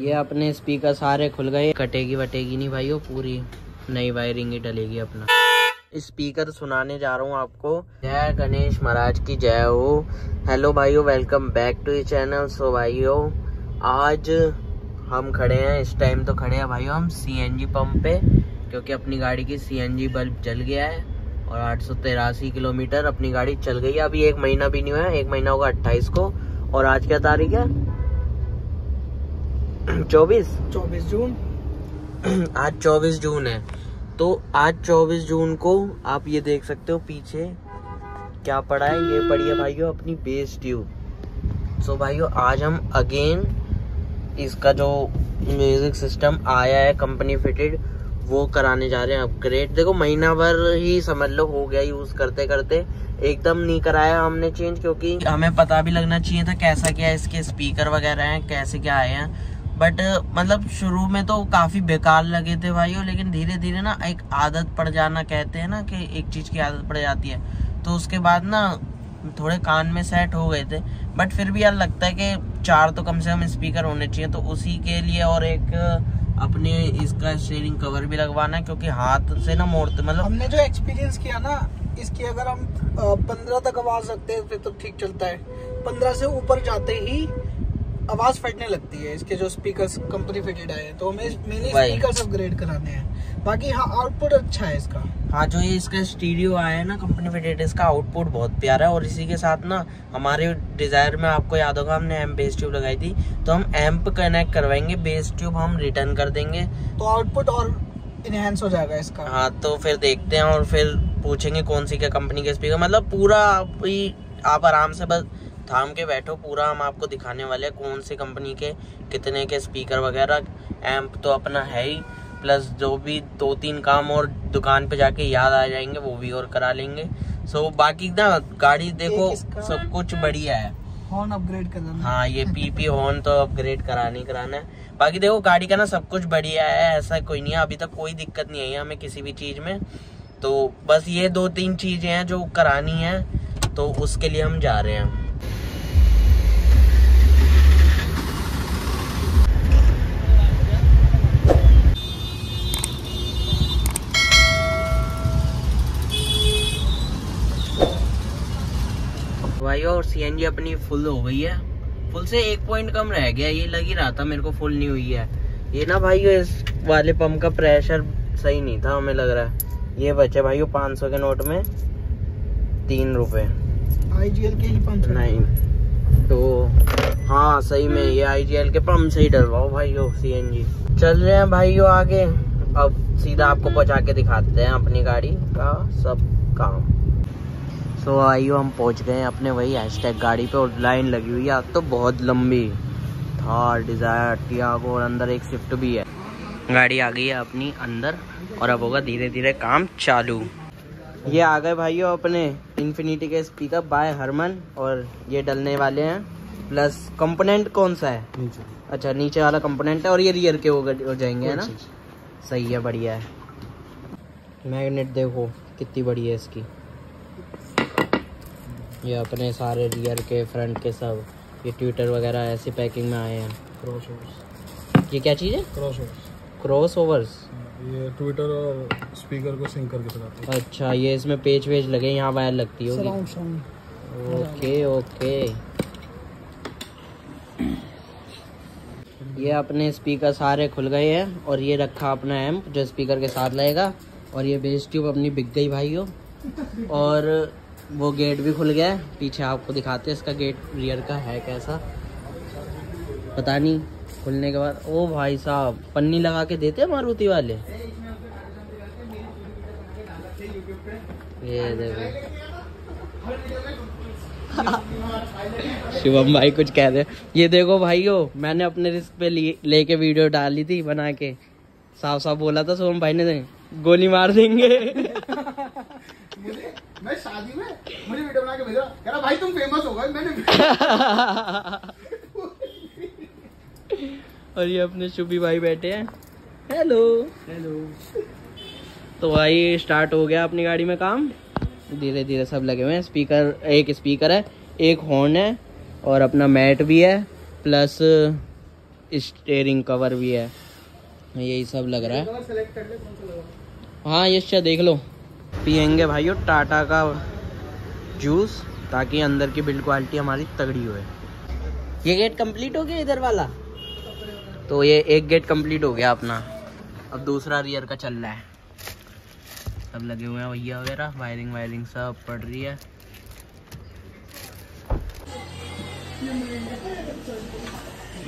ये अपने स्पीकर सारे खुल गए। कटेगी, वटेगी नहीं भाई वो पूरी। नई वायरिंग ही डलेगी अपना। स्पीकर सुनाने जा रहा हूँ आपको। जय गणेश महाराज की जय हो। हेलो भाइयों welcome back to channel so भाइयों, आज हम खड़े हैं। इस टाइम तो खड़े हैं भाइयों हम सीएनजी पंप पे, क्योंकि अपनी गाड़ी की सीएनजी बल्ब जल गया है और आठ किलोमीटर अपनी गाड़ी चल गई है। अभी एक महीना भी नहीं हुआ है, एक महीना होगा अट्ठाईस को। और आज क्या तारीख है? चौबीस? चौबीस जून। आज चौबीस जून है। तो आज चौबीस जून को आप ये देख सकते हो पीछे क्या पड़ा है। ये पड़ी है भाइयों अपनी बेस ट्यूब सो भाइयों आज हम अगेन इसका जो म्यूज़िक सिस्टम आया है कंपनी फिटेड वो कराने जा रहे हैं अपग्रेड देखो महीना भर ही समझ लो हो गया यूज़ करते करते। एकदम नहीं कराया हमने चेंज क्योंकि हमें पता भी लगना चाहिए था कैसा क्या इसके स्पीकर वगैरह हैं कैसे क्या आए हैं। बट मतलब शुरू में तो काफ़ी बेकार लगे थे भाइयों लेकिन धीरे धीरे ना एक आदत पड़ जाना कहते हैं ना कि एक चीज़ की आदत पड़ जाती है। तो उसके बाद ना थोड़े कान में सेट हो गए थे, बट फिर भी यार लगता है कि चार तो कम से कम स्पीकर होने चाहिए तो उसी के लिए और एक अपने इसका स्टेयरिंग कवर भी लगवाना है, क्योंकि हाथ से ना मोड़ते मतलब हमने जो एक्सपीरियंस किया ना, इसकी अगर हम पंद्रह तक आवाज़ रखते हैं, फिर तो ठीक चलता है। पंद्रह से ऊपर जाते ही आवाज़ फटने लगती है इसके जो स्पीकर्स कंपनी फिटेड आए हैं तो हमें मेनली स्पीकर्स अपग्रेड कराने हैं। बाकी हाँ आउटपुट अच्छा है इसका। हाँ जो ये इसका स्टीरियो आया है ना कंपनी फिटेड इसका आउटपुट बहुत प्यारा है और इसी के साथ ना हमारे डिज़ायर में आपको याद होगा हमने एम बेस ट्यूब लगाई थी तो हम एम्प कनेक्ट करवाएँगे बेस ट्यूब हम रिटर्न कर देंगे। तो आउटपुट और इनहेंस हो जाएगा इसका। हाँ तो फिर देखते हैं और फिर पूछेंगे कौन सी क्या कंपनी के स्पीकर मतलब पूरा आप आराम से बस थाम के बैठो पूरा हम आपको दिखाने वाले हैं कौन सी कंपनी के कितने के स्पीकर वगैरह एम्प तो अपना है ही प्लस जो भी दो तीन काम और दुकान पे जाके याद आ जाएँगे वो भी और करा लेंगे। सो so, बाकी ना गाड़ी देखो सब कुछ बढ़िया है। हॉर्न अपग्रेड करना हाँ ये पीपी हॉर्न तो अपग्रेड कराना ही कराना है। बाकी देखो गाड़ी का ना सब कुछ बढ़िया है ऐसा कोई नहीं है अभी तक कोई दिक्कत नहीं आई हमें किसी भी चीज़ में। तो बस ये दो तीन चीज़ें हैं जो करानी है तो उसके लिए हम जा रहे हैं। भाई और सीएनजी अपनी फुल हो गई है। फुल से एक पॉइंट कम रह गया ये लग ही रहा था मेरे को फुल नहीं हुई है। ये ना भाई इस वाले पंप का प्रेशर सही नहीं था हमें लग रहा है। ये बचे भाई पाँच सौ के नोट में तीन रुपए। आईजीएल के ही पंप नहीं तो हाँ सही में ये आईजीएल के पंप से ही डलवाओ भाई सी एन जी चल रहे हैं भाई आगे। अब सीधा आपको पहुँचा के दिखाते हैं अपनी गाड़ी का सब काम। सो so, आइयो हम पहुँच गए हैं अपने वही हैशटैग गाड़ी पे और लाइन लगी हुई है। आज तो बहुत लंबी। थार डिज़ायर टियागो और अंदर एक स्विफ्ट भी है। गाड़ी आ गई है अपनी अंदर और अब होगा धीरे धीरे काम चालू। ये आ गए भाइयों अपने इन्फिनिटी के स्पीकर बाय हरमन और ये डलने वाले हैं। प्लस कंपोनेंट कौन सा है? नीचे। अच्छा नीचे वाला कंपोनेंट है और ये रियर के हो जाएँगे है ना? सही है बढ़िया है। मैग्नेट देखो कितनी बढ़िया है इसकी। ये अपने सारे रियर के फ्रंट के सब ये ट्विटर वगैरह ऐसी पैकिंग में आए हैं। क्रॉस ओवर्स ये क्या चीज़ है? क्रॉस ओवर्स क्रॉस ओवर्स ये ट्विटर और स्पीकर को सिंक करके चलाते हैं। अच्छा ये इसमें पेज वेज लगे यहाँ वायर लगती होगी। ओके ओके ये अपने स्पीकर सारे खुल गए हैं और ये रखा अपना एम्प जो स्पीकर के साथ लगेगा। और ये बेस ट्यूब अपनी बिक गई भाइयों। और वो गेट भी खुल गया है। पीछे आपको दिखाते हैं इसका गेट रियर का है कैसा। पता नहीं, खुलने के बाद। ओ भाई साहब, पन्नी लगा के देते मारुति वाले? ये देखो। शिवम भाई कुछ कह रहे ये देखो भाइयों, मैंने अपने रिस्क पे लेके वीडियो डाली थी बना के। साफ़ साफ़ बोला था शिवम भाई ने, गोली मार देंगे। मैं शादी में मुझे वीडियो बना के भेजा। कह रहा भाई तुम फ़ेमस हो गए मैंने और ये अपने शुभी भाई बैठे हैं। हेलो हेलो तो भाई स्टार्ट हो गया अपनी गाड़ी में काम। धीरे धीरे सब लगे हुए हैं। स्पीकर एक स्पीकर है एक हॉर्न है और अपना मैट भी है प्लस स्टेयरिंग कवर भी है। यही सब लग रहा है। हाँ ये अच्छा देख लो। पियेंगे भाइयों टाटा का जूस ताकि अंदर की बिल्ड क्वालिटी हमारी तगड़ी हो ये गेट कंप्लीट हो गया इधर वाला? तो ये एक गेट कंप्लीट हो गया अपना। अब दूसरा रियर का चल रहा है। सब लगे हुए हैं भैया वगैरह वायरिंग वायरिंग सब पड़ रही है।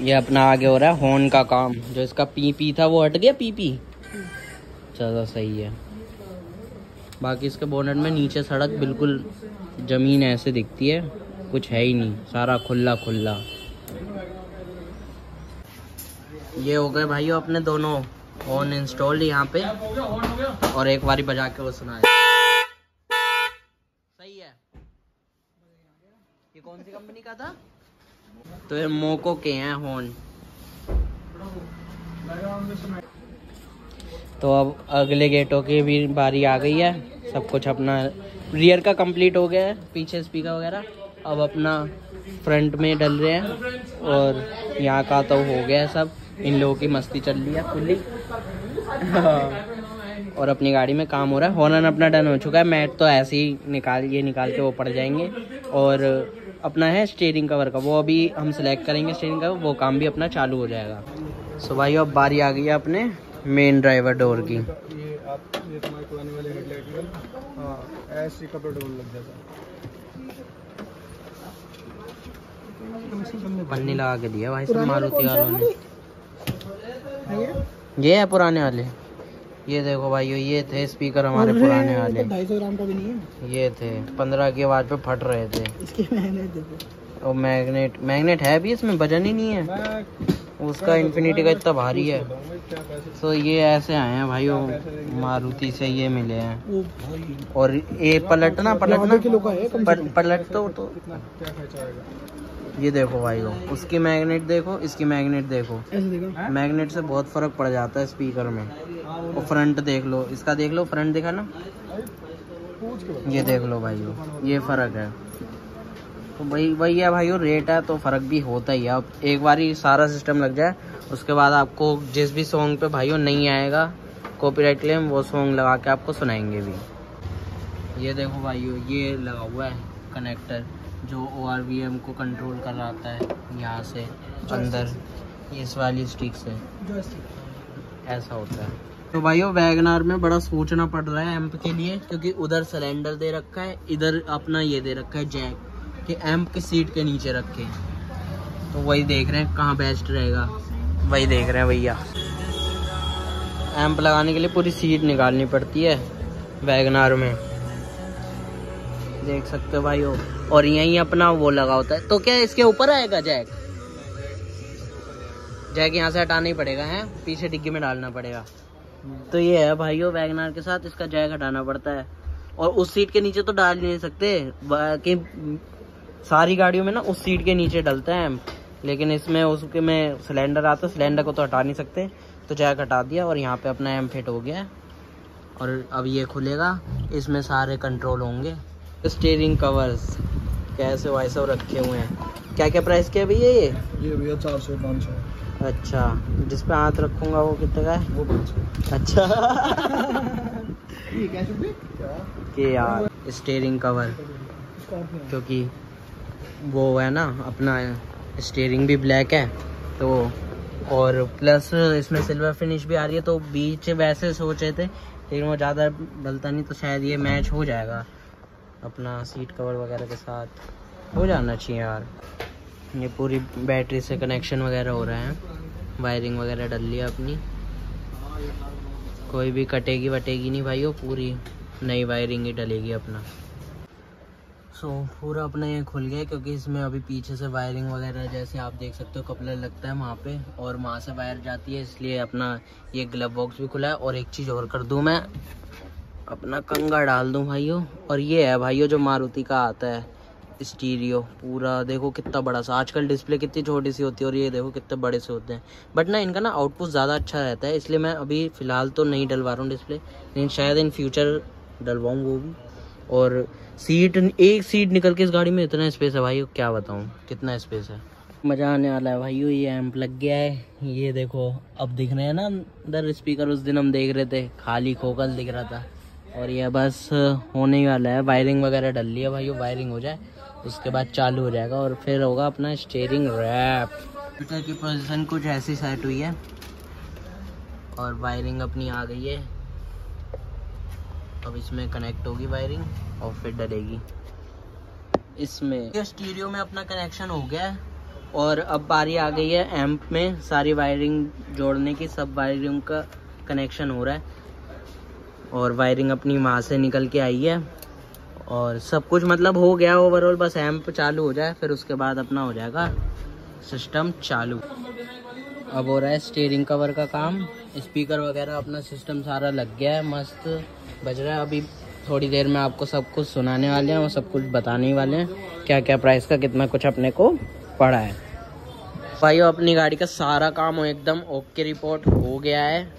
ये अपना आगे हो रहा है हॉर्न का काम। जो इसका पी पी था वो हट गया पी पी चलो सही है। बाकी इसके बोनट में नीचे सड़क बिल्कुल ज़मीन ऐसे दिखती है, कुछ है ही नहीं, सारा खुला खुला। ये हो गए भाइयों अपने दोनों ऑन इंस्टॉल्ड यहाँ पे, और एक बारी बजा के वो सुना सही है। ये कौन सी कंपनी का था? तो ये मोको के हैं हॉर्न तो अब अगले गेटों की भी बारी आ गई है। सब कुछ अपना रियर का कंप्लीट हो गया है, पीछे स्पीकर वगैरह। अब अपना फ्रंट में डल रहे हैं और यहाँ का तो हो गया है सब। इन लोगों की मस्ती चल रही है फुल्ली और अपनी गाड़ी में काम हो रहा है। हॉर्न अपना डन हो चुका है। मैट तो ऐसे ही निकाल, ये निकाल के वो पड़ जाएँगे। और अपना है स्टेयरिंग कवर का। वो अभी हम सिलेक्ट करेंगे स्टेयरिंग कवर वो काम भी अपना चालू हो जाएगा। सो भाई अब बारी आ गई है अपने। मेन ड्राइवर डोर की। ये आप ये तुम्हारे पुराने वाले हेडलाइट में। हाँ ऐसे कपड़े डोर लग जाता पन्नी लगा के दिया भाई सब मारुति वालों ने। ये? है पुराने वाले। ये देखो भाई ये थे स्पीकर हमारे पुराने वाले। ढाई सौ ग्राम का भी नहीं है। ये थे पंद्रह की आवाज़ पे फट रहे थे। इसके मैग्नेट देखो। और मैग्नेट मैग्नेट है भी इसमें वज़न ही नहीं है। उसका इन्फिनिटी का इतना भारी है। तो ये ऐसे आए हैं भाई मारुति से ये मिले हैं। और ये पलटना पलटना। पलट तो, तो। ये देखो भाई उसकी मैग्नेट देखो इसकी मैग्नेट देखो। मैग्नेट से बहुत फ़र्क पड़ जाता है स्पीकर में। और फ्रंट देख लो इसका देख लो फ्रंट देखा ना ये देख लो भाई ये फ़र्क है। तो भाई वही है भाई रेट है तो फ़र्क भी होता ही है। अब एक बार ही सारा सिस्टम लग जाए उसके बाद आपको जिस भी सॉन्ग पे भाइयों नहीं आएगा कॉपीराइट क्लेम वो सॉन्ग लगा के आपको सुनाएँगे भी। ये देखो भाइयों ये लगा हुआ है कनेक्टर जो ओआरवीएम को कंट्रोल कर रहा है यहाँ से अंदर। इस वाली स्टिक से। ऐसा होता है। तो भाइयों वैगनार में बड़ा सोचना पड़ रहा है एम्प के लिए क्योंकि उधर सिलेंडर दे रखा है इधर अपना ये दे रखा है जैक कि एम्प की सीट के नीचे रखे। तो वही देख रहे हैं कहाँ बेस्ट रहेगा। वही देख रहे हैं भैया। एम्प लगाने के लिए पूरी सीट निकालनी पड़ती है वैगनार में। देख सकते हो भाई हो। और यही अपना वो लगा होता है। तो क्या इसके ऊपर आएगा जैक जैक यहाँ से हटाना ही पड़ेगा, है? पीछे डिग्गी में डालना पड़ेगा। तो ये है भाइयों वैगनार के साथ, इसका जैक हटाना पड़ता है। और उस सीट के नीचे तो डाल नहीं सकते। कि सारी गाड़ियों में ना उस सीट के नीचे डलता है लेकिन इसमें उसके में सिलेंडर आता है सिलेंडर को तो हटा नहीं सकते। तो जैक हटा दिया और यहाँ पे अपना एम फिट हो गया है। और अब ये खुलेगा। इसमें सारे कंट्रोल होंगे। स्टेयरिंग कवर्स कैसे सब रखे हुए हैं? क्या क्या प्राइस के भैया ये? ये भैया चार सौ पाँच सौ। अच्छा जिस पे हाथ रखूँगा वो कितने का है? वो अच्छा। के यार स्टेयरिंग कवर क्योंकि वो है ना, अपना स्टेयरिंग भी ब्लैक है तो और प्लस इसमें सिल्वर फिनिश भी आ रही है तो बीच वैसे सोच थे, लेकिन वो ज़्यादा डलता नहीं तो शायद ये मैच हो जाएगा, अपना सीट कवर वगैरह के साथ। हो जाना चाहिए यार। ये पूरी बैटरी से कनेक्शन वगैरह हो रहे हैं वायरिंग वगैरह डल लिया अपनी। कोई भी कटेगी, वटेगी नहीं भाई वो पूरी नई वायरिंग ही डलेगी अपना। सो so, पूरा अपना ये खुल गया क्योंकि इसमें अभी पीछे से वायरिंग वगैरह जैसे आप देख सकते हो कपलर लगता है वहाँ पे और वहाँ से वायर जाती है इसलिए अपना ये ग्लव बॉक्स भी खुला है। और एक चीज़ और कर दूँ मैं अपना कंगा डाल दूँ भाइयों और ये है भाइयों जो मारुति का आता है स्टीरियो पूरा देखो कितना बड़ा सा आजकल डिस्प्ले कितनी छोटी सी होती है और ये देखो कितने बड़े से होते हैं। बट ना इनका ना आउटपुट ज़्यादा अच्छा रहता है इसलिए मैं अभी फ़िलहाल तो नहीं डलवा रहा हूँ डिस्प्ले लेकिन शायद इन फ्यूचर डलवाऊँ वो भी। और सीट, एक सीट निकल के इस गाड़ी में इतना स्पेस है भाई, क्या बताऊँ? कितना स्पेस है। मज़ा आने वाला है भाई, ये एम्प लग गया है। ये देखो, अब दिख रहे हैं ना अंदर स्पीकर उस दिन हम देख रहे थे, खाली खोखल दिख रहा था। और ये बस होने ही वाला है वायरिंग वगैरह डल ली है भाई वायरिंग हो जाए, उसके बाद चालू हो जाएगा और फिर होगा अपना स्टेयरिंग रैप की पोजीशन कुछ ऐसी सेट हुई है और वायरिंग अपनी आ गई है। अब इसमें कनेक्ट होगी वायरिंग और फिर डलेगी। इसमें स्टीरियो में अपना कनेक्शन हो गया है और अब बारी आ गई है एम्प में सारी वायरिंग जोड़ने की, सब वायरिंग का कनेक्शन हो रहा है। और वायरिंग अपनी वहाँ से निकल के आई है और सब कुछ मतलब हो गया ओवरऑल बस एम्प चालू हो जाए, फिर उसके बाद अपना हो जाएगा सिस्टम चालू। अब हो रहा है स्टेयरिंग कवर का काम स्पीकर वगैरह अपना सिस्टम सारा लग गया है, मस्त। बज रहा है। अभी थोड़ी देर में आपको सब कुछ सुनाने वाले हैं और सब कुछ बताने वाले हैं क्या क्या प्राइस का कितना कुछ अपने को पड़ा है। भाई अपनी गाड़ी का सारा काम एकदम ओके रिपोर्ट हो गया है।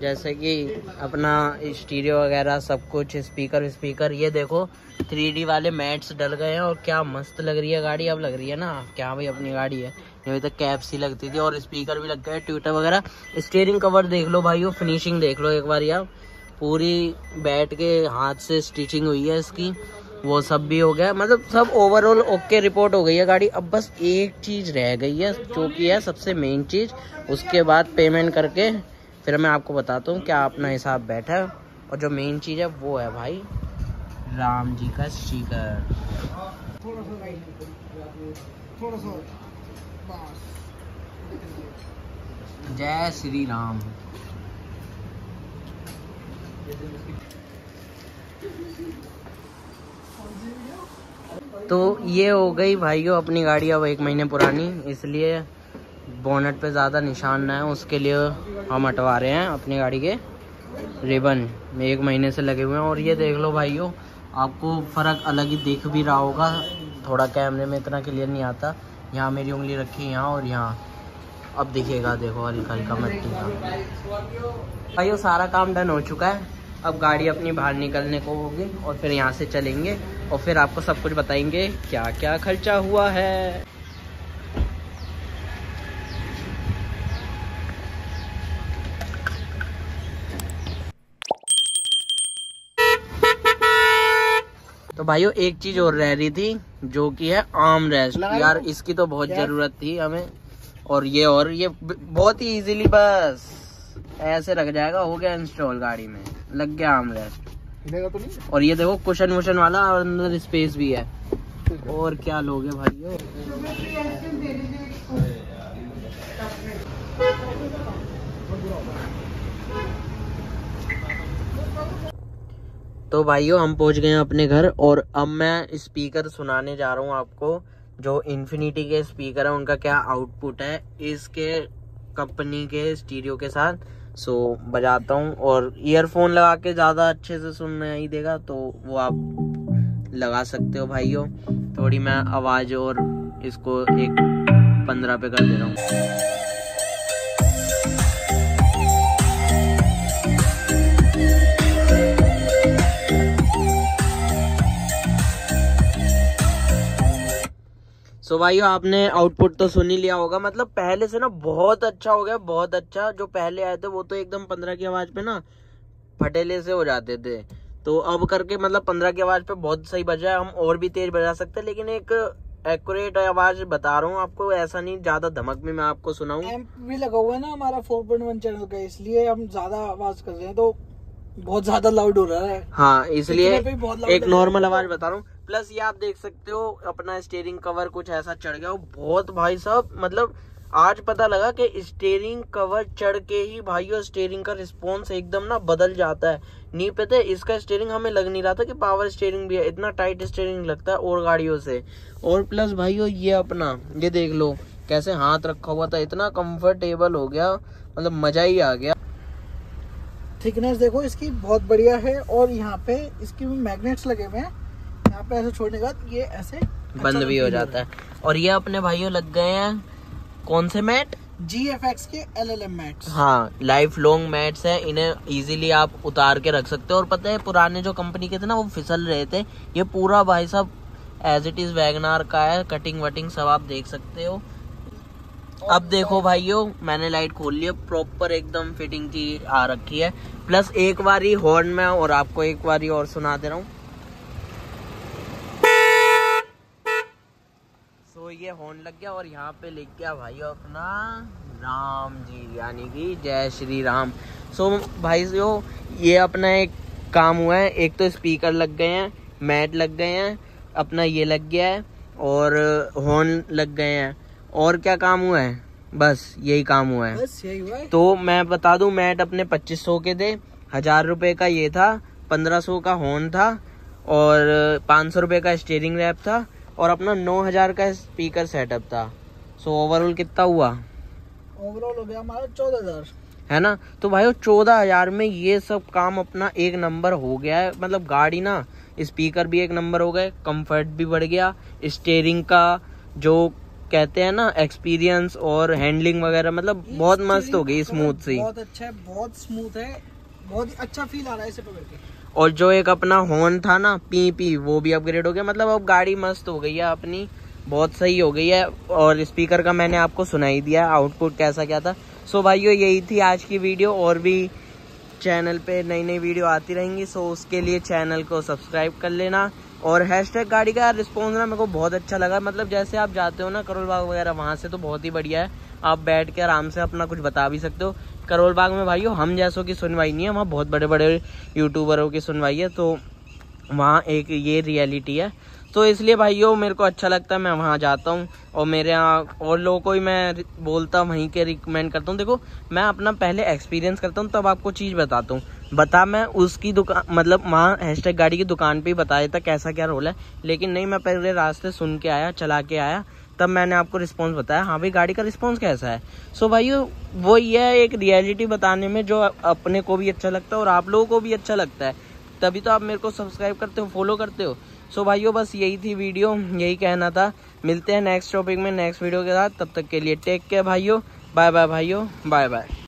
जैसे कि अपना स्टीरियो वगैरह सब कुछ स्पीकर स्पीकर ये देखो थ्री वाले मैट्स डल गए हैं और क्या मस्त लग रही है गाड़ी। अब लग रही है ना, क्या भाई अपनी गाड़ी है। अभी तक कैप सी लगती थी और स्पीकर भी लग गए ट्विटर वगैरह। स्टेयरिंग कवर देख लो भाई फिनिशिंग देख लो एक बार आप पूरी बैठ के हाथ से स्टिचिंग हुई है इसकी। वो सब भी हो गया। मतलब सब ओवरऑल ओके रिपोर्ट हो गई है गाड़ी। अब बस एक चीज़ रह गई है, जो कि है सबसे मेन चीज़। उसके बाद पेमेंट करके फिर मैं आपको बताता हूँ क्या अपना हिसाब बैठा है। और जो मेन चीज़ है वो है भाई, राम जी का स्टीकर जय श्री राम। तो ये हो गई भाइयों अपनी गाड़ी अब एक महीने पुरानी, इसलिए बोनट पे ज़्यादा निशान ना है, उसके लिए हम हटवा रहे हैं अपनी गाड़ी के रिबन, एक महीने से लगे हुए हैं। और ये देख लो भाइयों, आपको फ़र्क अलग ही दिख भी रहा होगा, थोड़ा कैमरे में इतना क्लियर नहीं आता। यहाँ मेरी उंगली रखी यहाँ और यहाँ। अब दिखेगा देखो हल्का हल्का मट्टी का भाइयों सारा काम डन हो चुका है। अब गाड़ी अपनी बाहर निकलने को होगी और फिर यहाँ से चलेंगे और फिर आपको सब कुछ बताएँगे क्या क्या खर्चा हुआ है। तो भाइयों एक चीज़ और रह रही थी जो कि है आम रेस्ट। यार इसकी तो बहुत ज़रूरत थी हमें। और ये और ये बहुत ही इजीली बस ऐसे रख जाएगा हो गया इंस्टॉल गाड़ी में। लग गया आर्म रेस्ट तो नहीं? और ये देखो कुशन वुशन वाला और अंदर स्पेस भी है। और क्या लोगे भाई तो भाइयों हम पहुँच गए हैं अपने घर और अब मैं स्पीकर सुनाने जा रहा हूँ आपको। जो इन्फिनिटी के स्पीकर है उनका क्या आउटपुट है इसके कंपनी के स्टीरियो के साथ सो so, बजाता हूँ और ईयरफोन लगा के ज़्यादा अच्छे से सुनना ही देगा तो वो आप लगा सकते हो भाइयों। थोड़ी मैं आवाज़ और इसको एक पंद्रह पे कर दे रहा हूँ। सो so भाइयों आपने आउटपुट तो सुन ही लिया होगा। मतलब पहले से ना बहुत अच्छा हो गया बहुत अच्छा। जो पहले आए थे वो तो एकदम पंद्रह की आवाज़ पे ना फटेले से हो जाते थे। तो अब करके मतलब पंद्रह की आवाज़ पे बहुत सही बजा है। हम और भी तेज बजा सकते हैं लेकिन एक एक्यूरेट आवाज़ बता रहा हूँ आपको। ऐसा नहीं ज़्यादा धमक में मैं आपको सुनाऊँ। भी लगा हुआ है ना हमारा फोर पॉइंट वन चैनल का इसलिए हम ज़्यादा आवाज़ कर रहे हैं। तो बहुत ज़्यादा लाउड हो रहा है। हाँ इसलिए एक नॉर्मल आवाज़ बता रहा हूँ। प्लस ये आप देख सकते हो, अपना स्टेयरिंग कवर कुछ ऐसा चढ़ गया। बहुत भाई साहब मतलब आज पता लगा कि स्टेयरिंग कवर चढ़ के ही भाइयों स्टेयरिंग का रिस्पॉन्स एकदम ना बदल जाता है। नहीं पता इसका स्टेयरिंग हमें लग नहीं रहा था कि पावर स्टेयरिंग भी है, इतना टाइट स्टेयरिंग लगता है और गाड़ियों से। और प्लस भाइयों ये अपना, ये देख लो, कैसे हाथ रखा हुआ था, इतना कंफर्टेबल हो गया मतलब मज़ा ही आ गया। थिकनेस देखो, इसकी बहुत बढ़िया है, और यहाँ पे इसकी मैग्नेट्स लगे हुए हैं। यहाँ पे ऐसे छोड़ने के बाद ये ऐसे अच्छा बंद भी हो जाता है। और ये अपने भाइयों लग गए हैं। कौन से mat? G F X K L L M mat हाँ लाइफ लॉन्ग मैट्स है। इन्हें इजीली आप उतार के रख सकते हो। और पता है पुराने जो कंपनी के थे ना वो फिसल रहे थे। ये पूरा भाई साहब एज इट इज़ वैगनार का है। कटिंग वटिंग सब आप देख सकते हो। अब देखो भाइयों मैंने लाइट खोल ली है। प्रॉपर एकदम फिटिंग की आ रखी है। प्लस एक बारी हॉर्न में और आपको एक बारी और सुना दे रहा हूँ सो ये हॉर्न लग गया और यहाँ पे लिख गया भाई अपना राम जी यानी कि जय श्री राम। सो so, भाई जो ये अपना एक काम हुआ है एक तो स्पीकर लग गए हैं मैट लग गए हैं अपना ये लग गया है और हॉर्न लग गए हैं। और क्या काम हुआ है? बस यही काम हुआ है। बस यही हुआ है। तो मैं बता दूँ मैट अपने पच्चीस सौ के थे हज़ार रुपए का ये था पंद्रह सौ का हॉर्न था और पाँच सौ रुपये का स्टेयरिंग रैप था और अपना नौ हज़ार का स्पीकर सेटअप था। सो ओवरऑल कितना हुआ? ओवरऑल हो गया हमारा चौदह हज़ार। है ना? तो भाई चौदह हज़ार में ये सब काम अपना एक नंबर हो गया है। मतलब गाड़ी ना स्पीकर भी एक नंबर हो गए कंफर्ट भी बढ़ गया। स्टेयरिंग का जो कहते हैं ना एक्सपीरियंस और हैंडलिंग वगैरह मतलब बहुत मस्त हो गई स्मूथ सी। बहुत अच्छा है बहुत स्मूथ है बहुत अच्छा फील आ रहा है इसे पकड़ के। और जो एक अपना हॉर्न था ना, पी पी, वो भी अपग्रेड हो गया। मतलब अब गाड़ी मस्त हो गई है अपनी, बहुत सही हो गई है और स्पीकर का मैंने आपको सुनाई दिया आउटपुट कैसा क्या था। सो भाइयों, यही थी आज की वीडियो और भी चैनल पे नई नई वीडियो आती रहेंगी सो उसके लिए चैनल को सब्सक्राइब कर लेना। और हैशटैग गाड़ी का रिस्पॉन्स ना मेरे को बहुत अच्छा लगा। मतलब जैसे आप जाते हो ना, करोल बाग वगैरह, वहाँ से तो बहुत ही बढ़िया है। आप बैठ के आराम से अपना कुछ बता भी सकते हो। करोल बाग में भाइयों हम जैसों की सुनवाई नहीं है, वहाँ बहुत बड़े बड़े यूट्यूबरों की सुनवाई है तो वहाँ एक ये रियलिटी है। तो इसलिए भाइयों मेरे को अच्छा लगता है, मैं वहाँ जाता हूँ, और मेरे यहाँ और लोगों को ही मैं बोलता हूँ, वहीं के रिकमेंड करता हूँ। देखो, मैं अपना पहले एक्सपीरियंस करता हूँ, तब तो आपको चीज़ बताता हूँ। बता मैं उसकी दुकान मतलब वहाँ हैशटैग गाड़ी की दुकान पे ही बता देता कैसा क्या रोल है, लेकिन नहीं, मैं पहले रास्ते सुन के आया, चला के आया तब मैंने आपको रिस्पॉन्स बताया हाँ भाई गाड़ी का रिस्पॉन्स कैसा है? सो so, भाई वो ये है एक रियलिटी बताने में जो अपने को भी अच्छा लगता है और आप लोगों को भी अच्छा लगता है। तभी तो आप मेरे को सब्सक्राइब करते हो फॉलो करते हो। सो so, भाइयों बस यही थी वीडियो यही कहना था। मिलते हैं नेक्स्ट टॉपिक में नेक्स्ट वीडियो के साथ। तब तक के लिए टेक केयर भाइयों। बाय बाय भाइयों। Bye bye